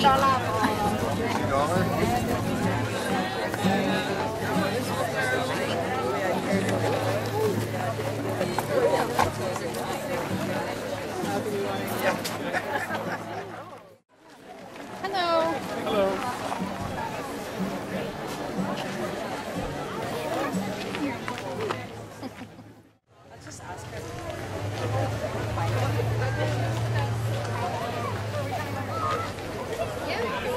Yeah.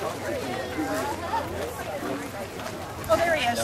Oh, there he is.